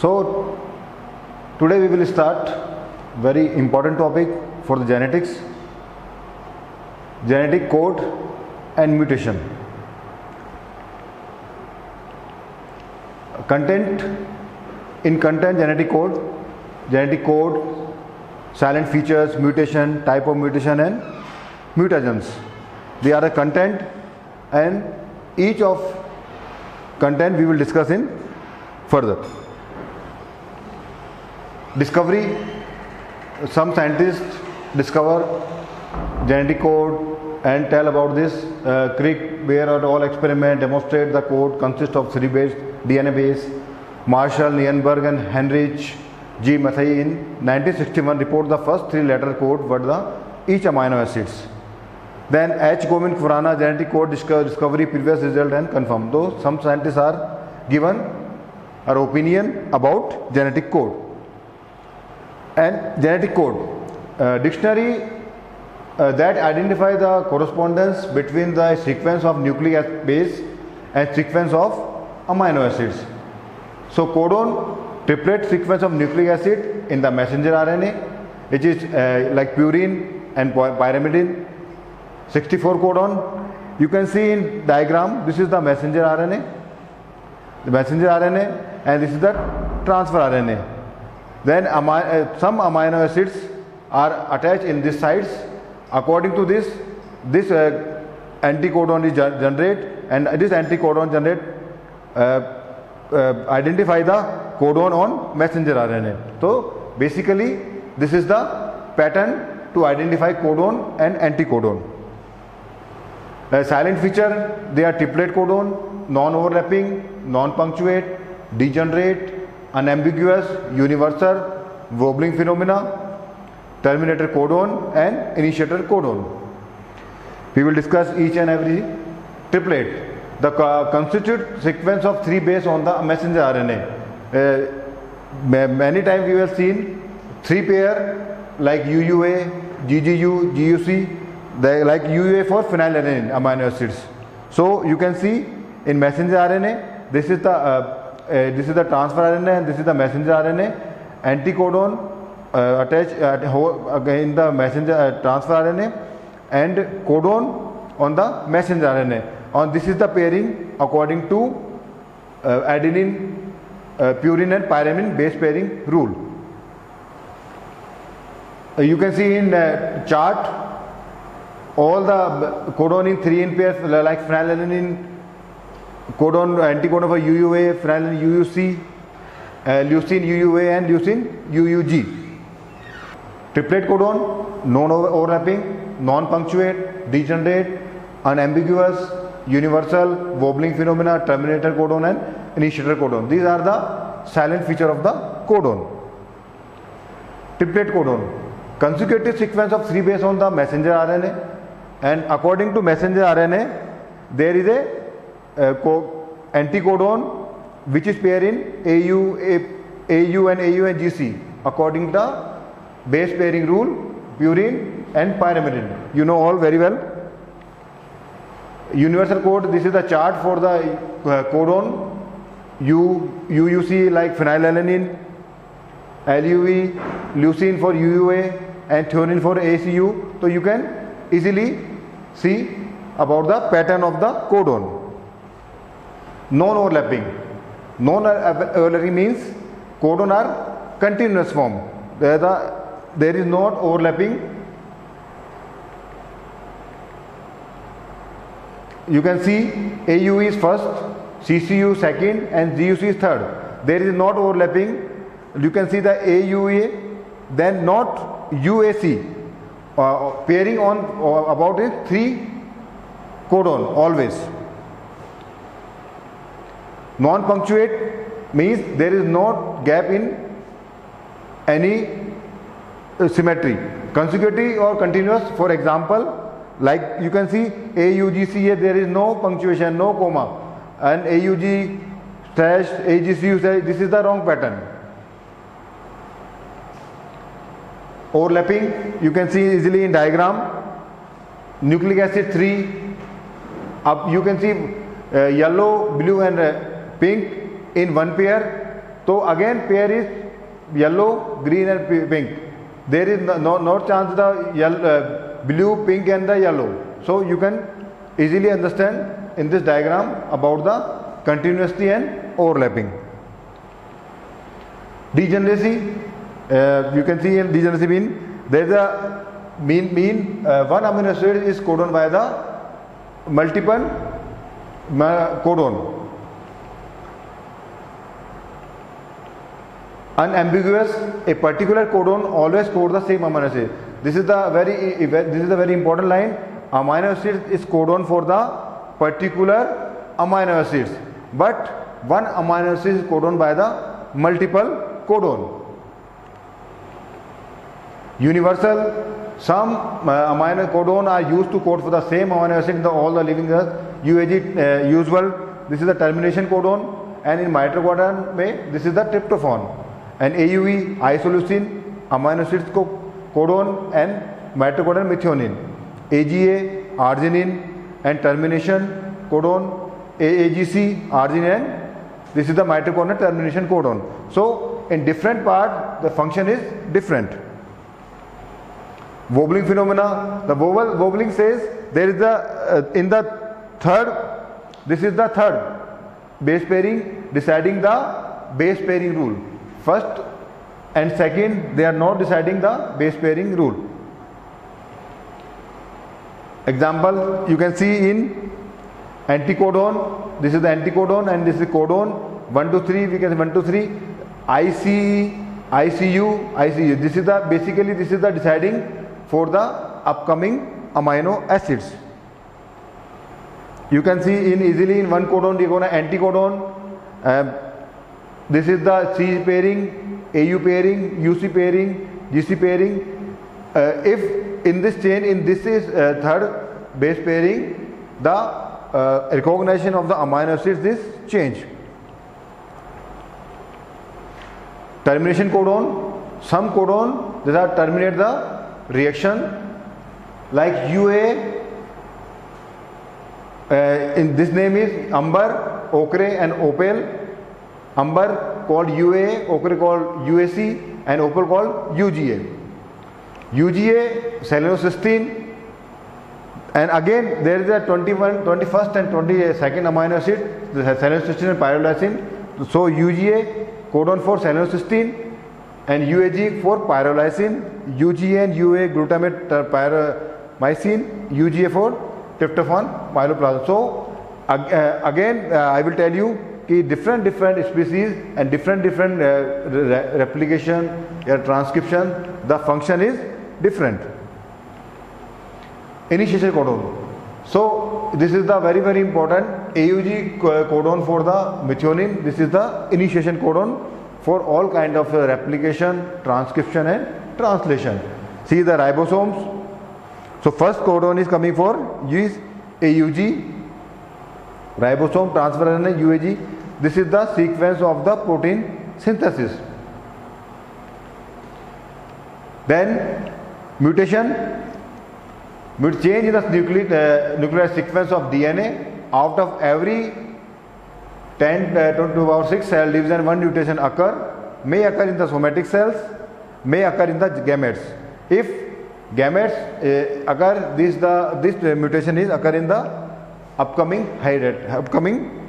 So, today we will start very important topic for the genetics, genetic code and mutation. Content in content genetic code, genetic code, silent features, mutation, type of mutation and mutagens. They are the content and each of content we will discuss in further. Discovery, some scientists discover genetic code and tell about this. Uh, Crick, where at all experiment demonstrate the code consists of three base DNA base. Marshall, Nienberg and Henrich G. Mathai in 1961 report the first three letter code for the each amino acids. Then H. Govind Khurana genetic code discovery previous result and confirm. Though some scientists are given our opinion about genetic code and genetic code. Uh, dictionary uh, that identify the correspondence between the sequence of nucleic acid base and sequence of amino acids. So codon triplet sequence of nucleic acid in the messenger RNA which is uh, like purine and pyrimidine 64 codon you can see in diagram this is the messenger RNA the messenger RNA and this is the transfer RNA then uh, some amino acids are attached in these sites. According to this, this uh, anticodon is generate and this anticodon generate uh, uh identify the codon on messenger RNA. So basically this is the pattern to identify codon and anticodon. a silent feature they are triplet codon, non-overlapping, non-punctuate, degenerate, unambiguous, universal, wobbling phenomena, terminator codon and initiator codon. We will discuss each and every triplet. The constitute sequence of three base on the messenger RNA. Uh, many times we have seen three pair like UUA, GGU, GUC, they like UUA for phenylalanine amino acids. So you can see in messenger RNA, this is the uh, uh, this is the transfer RNA and this is the messenger RNA. Anticodon uh, attached uh, at, in the messenger uh, transfer RNA and codon on the messenger RNA. On this is the pairing according to adenine, purine and pyrimidine base pairing rule you can see in the chart all the codon in 3 in pairs like phenylalanine Codon, anticodon for UUA, Franlin UUC, leucine UUA and leucine UUG. Triplet codon, non-overlapping, non-punctuate, degenerate, unambiguous, universal, wobbling phenomena, terminator codon and initiator codon. These are the silent feature of the codon. Triplet codon. Consecutive sequence of 3 base on the messenger RNA, and according to messenger RNA, there is a uh, anticodon which is pair in AU, AU and AU and GC according to the base pairing rule, purine and pyrimidine. You know all very well. Universal code, this is the chart for the uh, codon. U, UUC like phenylalanine, LUV, leucine for UUA and threonine for ACU. So you can easily see about the pattern of the codon non-overlapping. Non-overlapping means codon are continuous form. There, the, there is not overlapping. You can see AU is first, CCU second and GUC is third. There is not overlapping. You can see the AUA, then not UAC. Uh, pairing on uh, about it three codon always. Non-punctuate means there is no gap in any uh, symmetry. Consecutive or continuous, for example, like you can see AUGCA there is no punctuation, no comma and AUG slash AGCU this is the wrong pattern. Overlapping you can see easily in diagram nucleic acid 3 up you can see uh, yellow blue and uh, pink in one pair, so again pair is yellow, green and pink. There is no chance the yellow, uh, blue, pink and the yellow. So you can easily understand in this diagram about the continuity and overlapping. Degeneracy, uh, you can see in degeneracy mean there is a uh, one amino acid is codon by the multiple codon. unambiguous a particular codon always codes the same amino acid this is the very this is the very important line amino acid is codon for the particular amino acids but one amino acid is codon by the multiple codon universal some uh, amino codon are used to code for the same amino acid in the, all the living earth UAG uh, usual this is the termination codon and in mitochondrial way this is the tryptophan and A U I amino acids को codon and माइट्रोकोडन methionine A G A arginine and termination codon A A G C arginine and this is the माइट्रोकोडन termination codon so in different part the function is different wobbling phenomena the wobble wobbling says there is the in the third this is the third base pairing deciding the base pairing rule first and second they are not deciding the base pairing rule example you can see in anticodon this is the anticodon and this is codon 1 to 3 we can 1 to 3 ic icu icu this is the basically this is the deciding for the upcoming amino acids you can see in easily in one codon you going to anticodon uh, This is the C pairing, AU pairing, UC pairing, GC pairing. Uh, if in this chain, in this is uh, third base pairing, the uh, recognition of the amino acids is changed. Termination codon, some codon that are terminate the reaction like UA uh, in this name is amber, ochre and opal Umber called UAA, Okra called UAC and Opal called UGA. UGA, selenocysteine and again there is a 21, 21st and 22nd uh, amino acid, selenocysteine and pyrolysine. So UGA codon for selenocysteine and UAG for pyrolysine. UGA and UA glutamate uh, pyromycin, UGA for tryptophan myeloplasma. So uh, again uh, I will tell you Different different different species different different different replication या transcription the different initiation codon so this is the very very important AUG uh, codon for the methionine this is the initiation codon for all kind of uh, replication transcription and translation see the ribosomes so first codon is coming for is AUG ribosome transfer and UAG this is the sequence of the protein synthesis. Then mutation, change in the nuclear, uh, nuclear sequence of DNA. Out of every 10 uh, to power 6 cell division, one mutation occur, may occur in the somatic cells, may occur in the gametes. If gametes uh, occur, this the this uh, mutation is occur in the upcoming hybrid, upcoming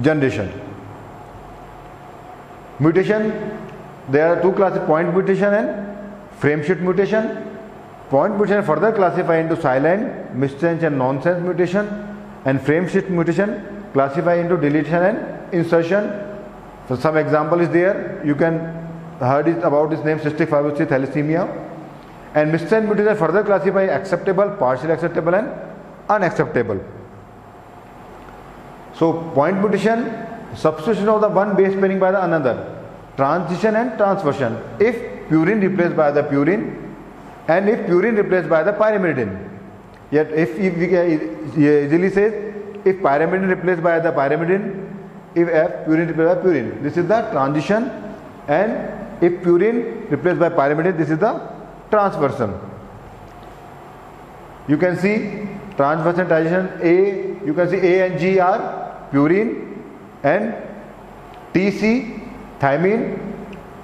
generation. Mutation, there are two classes point mutation and frame shift mutation. Point mutation further classify into silent, missense and nonsense mutation and frame shift mutation classify into deletion and insertion. So some example is there. You can heard it about this name cystic fibrosis thalassemia and missense mutation further classify acceptable, partially acceptable and unacceptable. So point mutation, substitution of the one base pairing by the another, transition and transversion. If purine replaced by the purine and if purine replaced by the pyrimidine. Yet if, if we easily says if pyrimidine replaced by the pyrimidine, if F purine replaced by purine. This is the transition and if purine replaced by pyrimidine, this is the transversion. You can see transversion transition A, you can see A and G are purine and tc thymine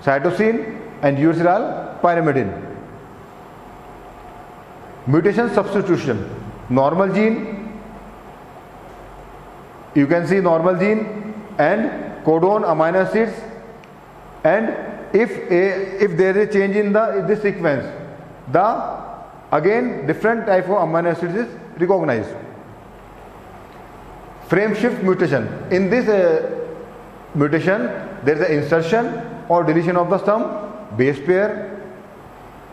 cytosine and uracil pyrimidine mutation substitution normal gene you can see normal gene and codon amino acids and if a if there is a change in the this sequence the again different type of amino acids is recognized frame shift mutation in this uh, mutation there is an insertion or deletion of the stem base pair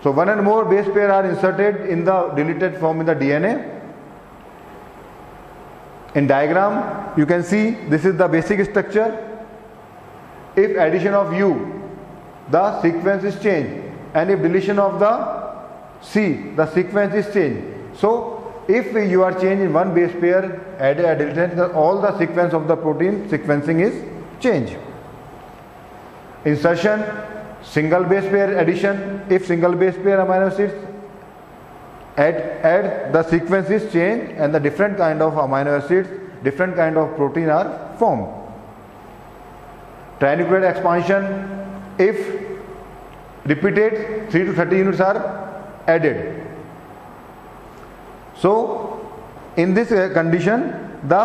so one and more base pair are inserted in the deleted form in the DNA in diagram you can see this is the basic structure if addition of U the sequence is changed and if deletion of the C the sequence is changed so if you are changing one base pair at a distance all the sequence of the protein sequencing is changed insertion single base pair addition if single base pair amino acids at add the sequence is changed and the different kind of amino acids different kind of protein are formed trinucleate expansion if repeated 3 to 30 units are added so, in this uh, condition, the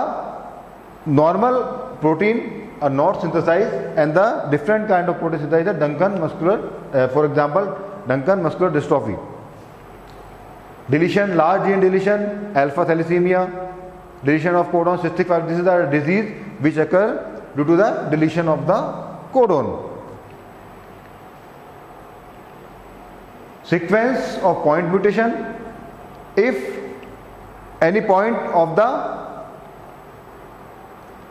normal protein are not synthesized and the different kind of protein synthesized the Duncan muscular, uh, for example, Duncan muscular dystrophy. Deletion, large gene deletion, alpha thalassemia, deletion of codon, cystic fibrosis. This is a disease which occur due to the deletion of the codon. Sequence of point mutation. If any point of the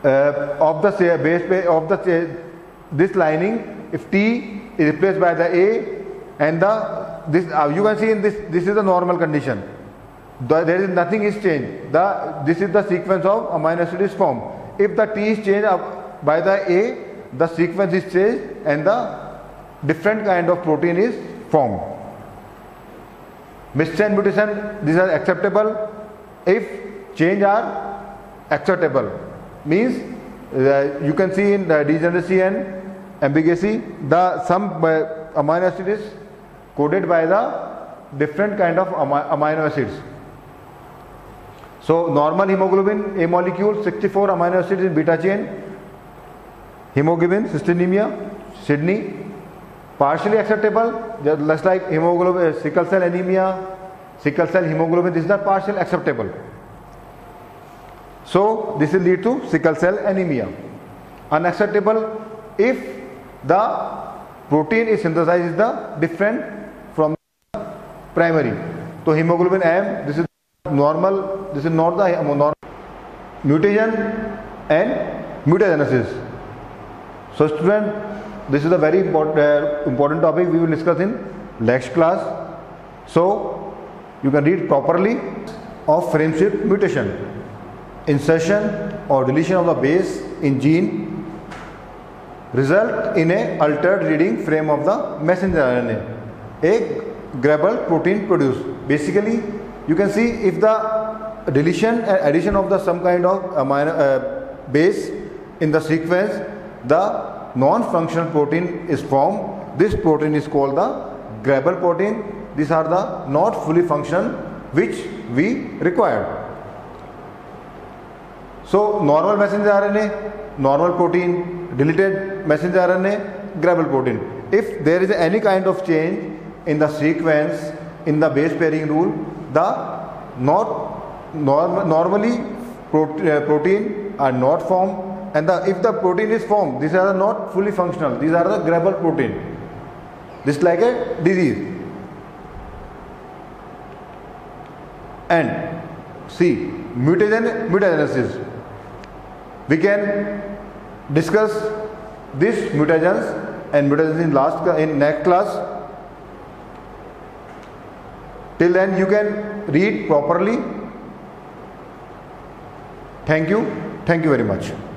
uh, of the base pay, of the this lining if t is replaced by the a and the this uh, you can see in this this is the normal condition the, there is nothing is changed the this is the sequence of a acid is formed if the t is changed by the a the sequence is changed and the different kind of protein is formed missense mutation these are acceptable if change are acceptable means uh, you can see in the degeneracy and ambiguity the some amino acid is coded by the different kind of amino acids so normal hemoglobin a molecule 64 amino acids in beta chain hemoglobin cystinemia sydney partially acceptable just like hemoglobin uh, sickle cell anemia sickle cell hemoglobin, this is not partial acceptable. So this will lead to sickle cell anemia. Unacceptable if the protein is synthesized is the different from the primary. So hemoglobin AM, this is normal, this is not the normal. Mutation and mutagenesis. So student, this is a very uh, important topic we will discuss in next class. So you can read properly of frameshift mutation insertion or deletion of the base in gene result in a altered reading frame of the messenger RNA a Grable protein produced basically you can see if the deletion and addition of the some kind of uh, base in the sequence the non-functional protein is formed this protein is called the Grable protein. These are the not fully functional which we required. So normal messenger RNA, normal protein, deleted messenger RNA, Grable protein. If there is any kind of change in the sequence, in the base pairing rule, the not norm, normally uh, protein are not formed and the, if the protein is formed, these are not fully functional, these are the Grable protein. This like a disease. And see, mutagen, mutagenesis. We can discuss this mutagens and mutagens in last in next class. Till then, you can read properly. Thank you. Thank you very much.